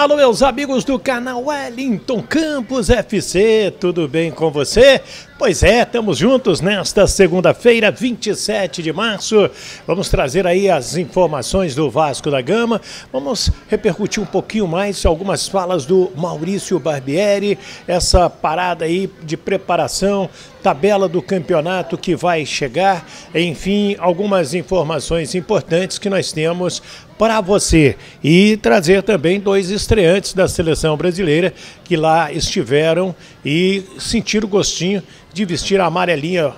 Alô, meus amigos do canal Wellington Campos FC, tudo bem com você? Pois é, estamos juntos nesta segunda-feira, 27 de março. Vamos trazer aí as informações do Vasco da Gama. Vamos repercutir um pouquinho mais algumas falas do Maurício Barbieri, essa parada aí de preparação, tabela do campeonato que vai chegar, enfim, algumas informações importantes que nós temos para você e trazer também dois estreantes da seleção brasileira que lá estiveram e sentiram o gostinho de vestir a amarelinha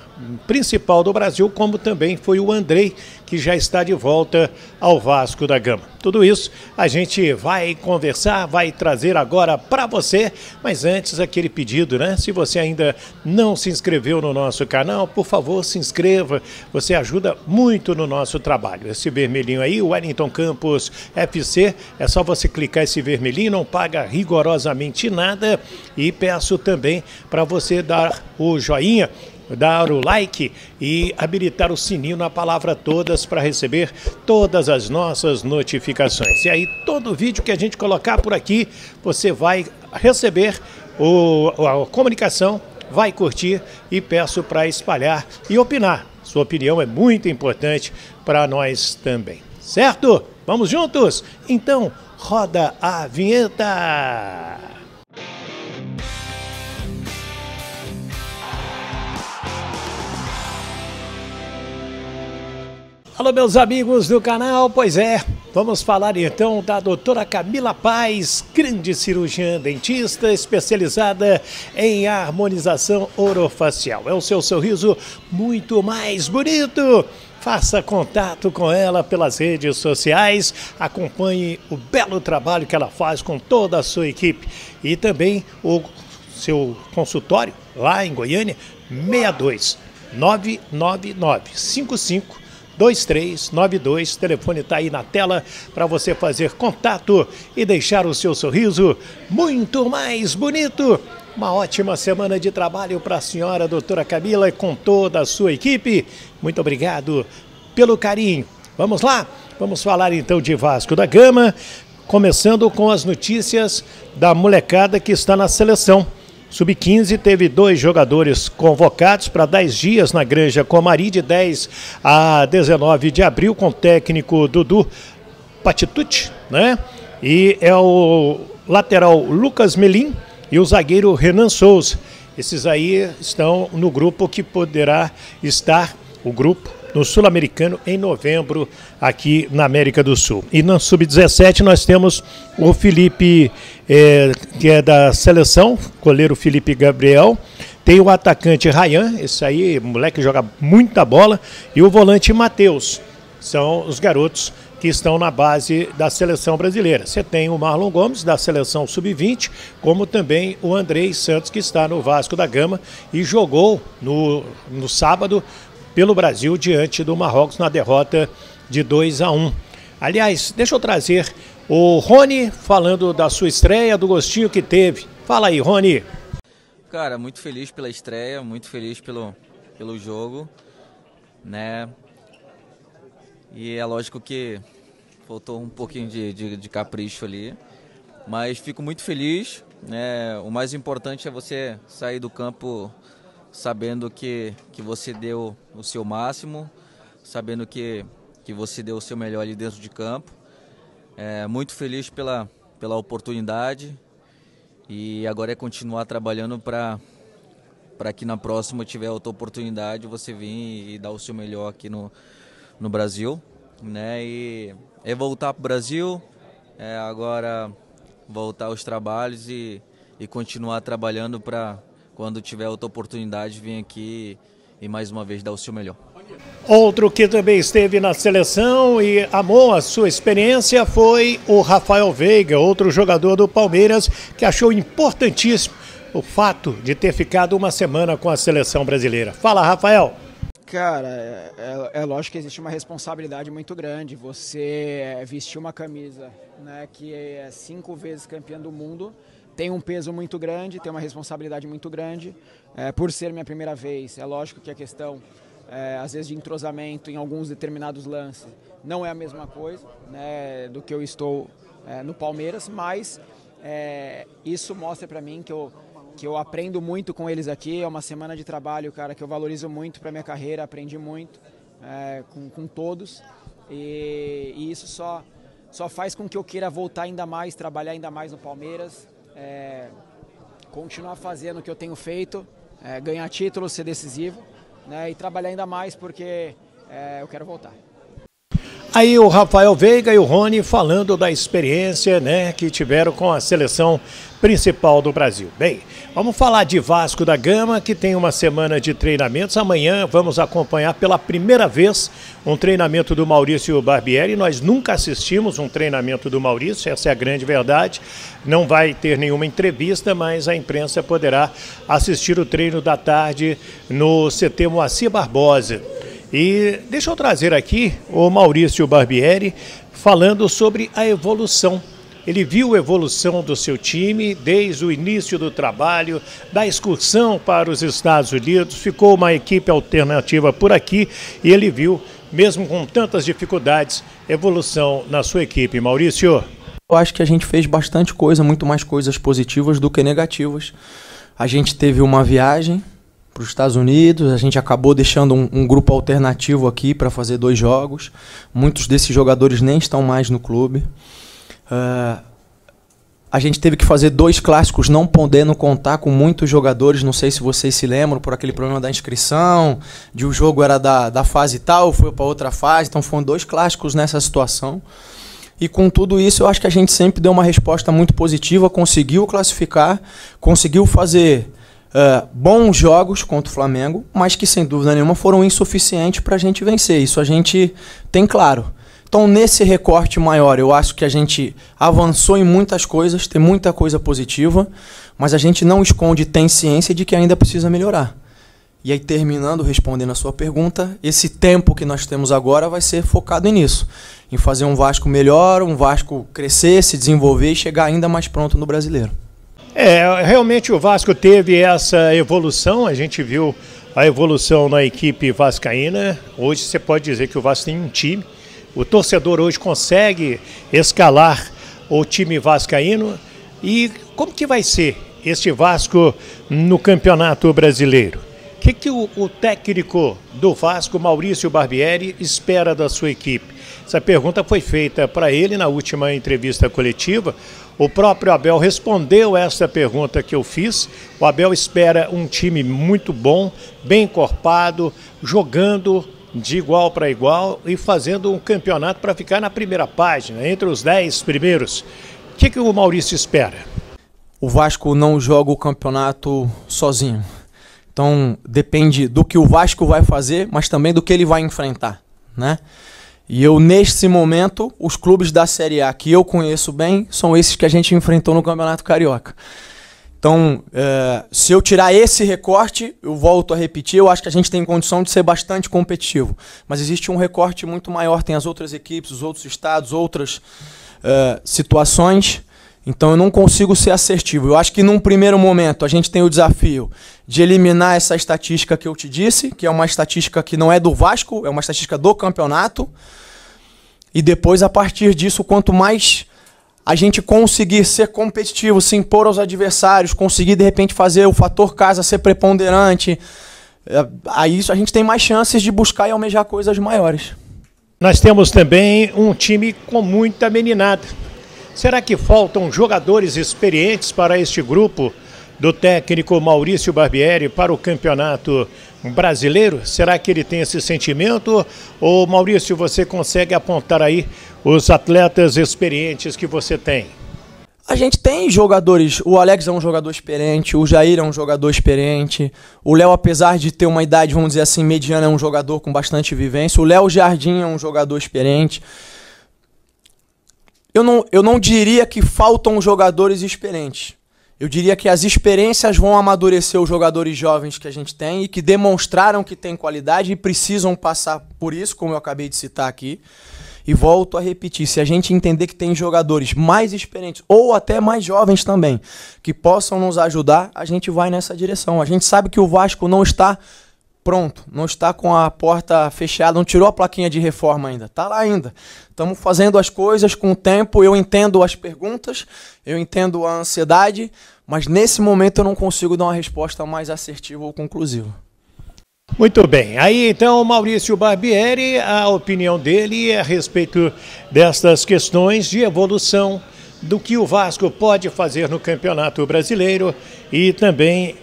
principal do Brasil, como também foi o Andrei, que já está de volta ao Vasco da Gama. Tudo isso a gente vai conversar, vai trazer agora para você, mas antes aquele pedido, né? Se você ainda não se inscreveu no nosso canal, por favor, se inscreva. Você ajuda muito no nosso trabalho. Esse vermelhinho aí, o Wellington Campos FC, é só você clicar esse vermelhinho, não paga rigorosamente nada e peço também para você dar o joinha dar o like e habilitar o sininho na palavra todas para receber todas as nossas notificações. E aí, todo vídeo que a gente colocar por aqui, você vai receber o, a comunicação, vai curtir e peço para espalhar e opinar. Sua opinião é muito importante para nós também. Certo? Vamos juntos? Então, roda a vinheta! Alô, meus amigos do canal, pois é, vamos falar então da doutora Camila Paz, grande cirurgiã dentista especializada em harmonização orofacial. É o seu sorriso muito mais bonito. Faça contato com ela pelas redes sociais, acompanhe o belo trabalho que ela faz com toda a sua equipe e também o seu consultório lá em Goiânia, 62 999 55 2392. O telefone está aí na tela para você fazer contato e deixar o seu sorriso muito mais bonito. Uma ótima semana de trabalho para a senhora doutora Camila e com toda a sua equipe. Muito obrigado pelo carinho. Vamos lá? Vamos falar então de Vasco da Gama, começando com as notícias da molecada que está na seleção. Sub-15 teve dois jogadores convocados para 10 dias na Granja Comari, de 10 a 19 de abril, com o técnico Dudu Patitucci, né? E é o lateral Lucas Melim e o zagueiro Renan Souza. Esses aí estão no grupo que poderá estar, o grupo no Sul-Americano em novembro, aqui na América do Sul. E no Sub-17 nós temos o Felipe, é, que é da seleção, goleiro Felipe Gabriel. Tem o atacante Rayan, esse aí, moleque joga muita bola, e o volante Matheus. São os garotos que estão na base da seleção brasileira. Você tem o Marlon Gomes, da seleção sub-20, como também o Andrei Santos, que está no Vasco da Gama e jogou no, no sábado pelo Brasil diante do Marrocos na derrota de 2 a 1. Aliás, deixa eu trazer o Rony falando da sua estreia, do gostinho que teve. Fala aí, Rony. Cara, muito feliz pela estreia, muito feliz pelo, pelo jogo, né? E é lógico que faltou um pouquinho de, de, de capricho ali, mas fico muito feliz. Né? O mais importante é você sair do campo sabendo que, que você deu o seu máximo, sabendo que, que você deu o seu melhor ali dentro de campo. É, muito feliz pela, pela oportunidade e agora é continuar trabalhando para para que na próxima tiver outra oportunidade você vir e dar o seu melhor aqui no, no Brasil, né? E é voltar para o Brasil, é agora voltar aos trabalhos e, e continuar trabalhando para quando tiver outra oportunidade, vir aqui e mais uma vez dar o seu melhor. Outro que também esteve na seleção e amou a sua experiência foi o Rafael Veiga, outro jogador do Palmeiras, que achou importantíssimo o fato de ter ficado uma semana com a seleção brasileira. Fala, Rafael. Cara, é, é, é, lógico que existe uma responsabilidade muito grande. Você vestir uma camisa né, que é cinco vezes campeã do mundo tem um peso muito grande, tem uma responsabilidade muito grande. É, por ser minha primeira vez, é lógico que a questão, é, às vezes, de entrosamento em alguns determinados lances não é a mesma coisa né, do que eu estou é, no Palmeiras, mas é, isso mostra para mim que eu, que eu aprendo muito com eles aqui. É uma semana de trabalho, cara, que eu valorizo muito para minha carreira, aprendi muito é, com, com todos e, e, isso só, só faz com que eu queira voltar ainda mais, trabalhar ainda mais no Palmeiras, é, continuar fazendo o que eu tenho feito, é, ganhar títulos, ser decisivo né, e trabalhar ainda mais porque é, eu quero voltar. Aí o Rafael Veiga e o Rony falando da experiência né, que tiveram com a seleção principal do Brasil. Bem, vamos falar de Vasco da Gama, que tem uma semana de treinamentos. Amanhã vamos acompanhar pela primeira vez um treinamento do Maurício Barbieri. Nós nunca assistimos um treinamento do Maurício, essa é a grande verdade. Não vai ter nenhuma entrevista, mas a imprensa poderá assistir o treino da tarde no CT Moacir Barbosa. E deixa eu trazer aqui o Maurício Barbieri falando sobre a evolução. Ele viu a evolução do seu time desde o início do trabalho, da excursão para os Estados Unidos, ficou uma equipe alternativa por aqui e ele viu, mesmo com tantas dificuldades, evolução na sua equipe. Maurício. Eu acho que a gente fez bastante coisa, muito mais coisas positivas do que negativas. A gente teve uma viagem para os Estados Unidos. A gente acabou deixando um, um grupo alternativo aqui para fazer dois jogos. Muitos desses jogadores nem estão mais no clube. Uh, a gente teve que fazer dois clássicos, não podendo contar com muitos jogadores. Não sei se vocês se lembram, por aquele problema da inscrição, de o jogo era da, da fase tal, foi para outra fase. Então foram dois clássicos nessa situação. E com tudo isso, eu acho que a gente sempre deu uma resposta muito positiva, conseguiu classificar, conseguiu fazer uh, bons jogos contra o Flamengo, mas que sem dúvida nenhuma foram insuficientes para a gente vencer. Isso a gente tem claro. Então, nesse recorte maior, eu acho que a gente avançou em muitas coisas, tem muita coisa positiva, mas a gente não esconde, tem ciência de que ainda precisa melhorar. E aí, terminando respondendo a sua pergunta, esse tempo que nós temos agora vai ser focado nisso, em fazer um Vasco melhor, um Vasco crescer, se desenvolver e chegar ainda mais pronto no brasileiro. É, realmente o Vasco teve essa evolução, a gente viu a evolução na equipe vascaína. Hoje você pode dizer que o Vasco tem um time. O torcedor hoje consegue escalar o time vascaíno. E como que vai ser este Vasco no Campeonato Brasileiro? Que, que o, o técnico do Vasco, Maurício Barbieri, espera da sua equipe? Essa pergunta foi feita para ele na última entrevista coletiva. O próprio Abel respondeu essa pergunta que eu fiz. O Abel espera um time muito bom, bem encorpado, jogando de igual para igual e fazendo um campeonato para ficar na primeira página, entre os dez primeiros. O que, que o Maurício espera? O Vasco não joga o campeonato sozinho. Então depende do que o Vasco vai fazer, mas também do que ele vai enfrentar, né? E eu, neste momento, os clubes da Série A que eu conheço bem são esses que a gente enfrentou no Campeonato Carioca. Então, é, se eu tirar esse recorte, eu volto a repetir, eu acho que a gente tem condição de ser bastante competitivo. Mas existe um recorte muito maior, tem as outras equipes, os outros estados, outras é, situações. Então eu não consigo ser assertivo. Eu acho que num primeiro momento a gente tem o desafio de eliminar essa estatística que eu te disse, que é uma estatística que não é do Vasco, é uma estatística do campeonato. E depois, a partir disso, quanto mais a gente conseguir ser competitivo, se impor aos adversários, conseguir de repente fazer o fator casa ser preponderante, é, aí a gente tem mais chances de buscar e almejar coisas maiores. Nós temos também um time com muita meninada Será que faltam jogadores experientes para este grupo do técnico Maurício Barbieri para o campeonato brasileiro? Será que ele tem esse sentimento? Ou, Maurício, você consegue apontar aí os atletas experientes que você tem? A gente tem jogadores. O Alex é um jogador experiente, o Jair é um jogador experiente, o Léo, apesar de ter uma idade, vamos dizer assim, mediana, é um jogador com bastante vivência. O Léo Jardim é um jogador experiente eu não, eu não diria que faltam jogadores experientes. Eu diria que as experiências vão amadurecer os jogadores jovens que a gente tem e que demonstraram que têm qualidade e precisam passar por isso, como eu acabei de citar aqui. E volto a repetir: se a gente entender que tem jogadores mais experientes ou até mais jovens também que possam nos ajudar, a gente vai nessa direção. A gente sabe que o Vasco não está pronto, não está com a porta fechada, não tirou a plaquinha de reforma ainda, está lá ainda. Estamos fazendo as coisas com o tempo, eu entendo as perguntas, eu entendo a ansiedade, mas nesse momento eu não consigo dar uma resposta mais assertiva ou conclusiva. Muito bem, aí então Maurício Barbieri, a opinião dele a respeito destas questões de evolução do que o Vasco pode fazer no Campeonato Brasileiro e também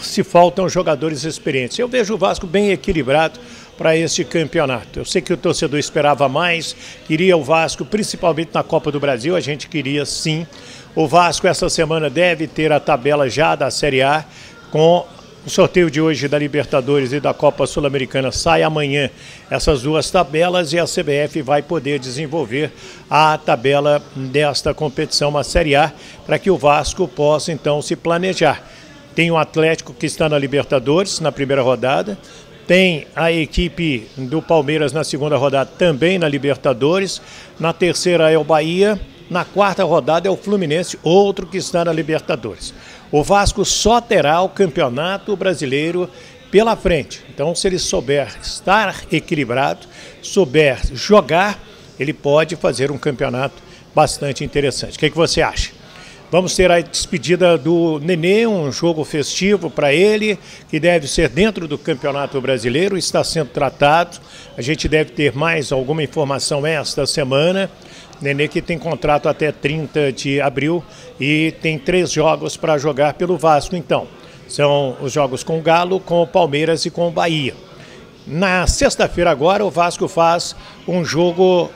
se faltam jogadores experientes. Eu vejo o Vasco bem equilibrado para este campeonato. Eu sei que o torcedor esperava mais, queria o Vasco, principalmente na Copa do Brasil, a gente queria sim. O Vasco essa semana deve ter a tabela já da Série A com o sorteio de hoje da Libertadores e da Copa Sul-Americana sai amanhã essas duas tabelas e a CBF vai poder desenvolver a tabela desta competição, uma Série A, para que o Vasco possa então se planejar. Tem o Atlético que está na Libertadores na primeira rodada, tem a equipe do Palmeiras na segunda rodada também na Libertadores, na terceira é o Bahia, na quarta rodada é o Fluminense, outro que está na Libertadores. O Vasco só terá o Campeonato Brasileiro pela frente. Então, se ele souber estar equilibrado, souber jogar, ele pode fazer um campeonato bastante interessante. O que, é que você acha? Vamos ter a despedida do Nenê, um jogo festivo para ele, que deve ser dentro do Campeonato Brasileiro, está sendo tratado. A gente deve ter mais alguma informação esta semana. Nenê que tem contrato até 30 de abril e tem três jogos para jogar pelo Vasco, então. São os jogos com o Galo, com o Palmeiras e com o Bahia. Na sexta-feira agora, o Vasco faz um jogo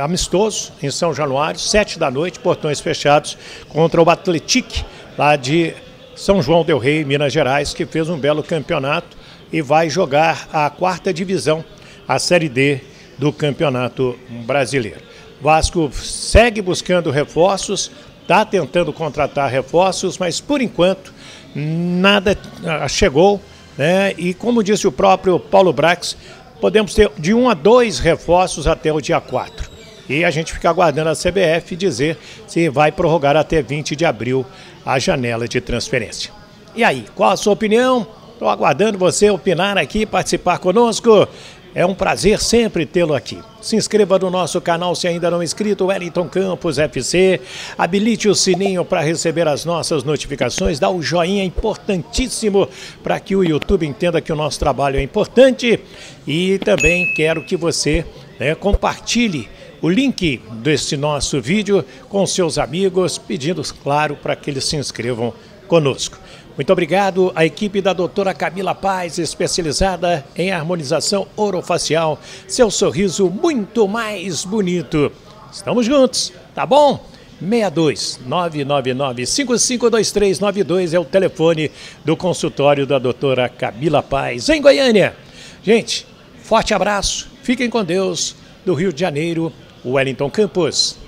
amistoso em São Januário, sete da noite, portões fechados, contra o Atletique, lá de São João del Rei, Minas Gerais, que fez um belo campeonato e vai jogar a quarta divisão, a Série D do Campeonato Brasileiro. Vasco segue buscando reforços, está tentando contratar reforços, mas por enquanto nada ah, chegou. Né? E como disse o próprio Paulo Brax, podemos ter de um a dois reforços até o dia 4. E a gente fica aguardando a CBF dizer se vai prorrogar até 20 de abril a janela de transferência. E aí, qual a sua opinião? Estou aguardando você opinar aqui, participar conosco. É um prazer sempre tê-lo aqui. Se inscreva no nosso canal se ainda não é inscrito, Wellington Campos FC. Habilite o sininho para receber as nossas notificações. Dá o um joinha importantíssimo para que o YouTube entenda que o nosso trabalho é importante. E também quero que você né, compartilhe o link desse nosso vídeo com seus amigos, pedindo, claro, para que eles se inscrevam conosco. Muito obrigado à equipe da doutora Camila Paz, especializada em harmonização orofacial. Seu sorriso muito mais bonito. Estamos juntos, tá bom? 62 999 552392 é o telefone do consultório da doutora Camila Paz, em Goiânia. Gente, forte abraço, fiquem com Deus, do Rio de Janeiro, Wellington Campos.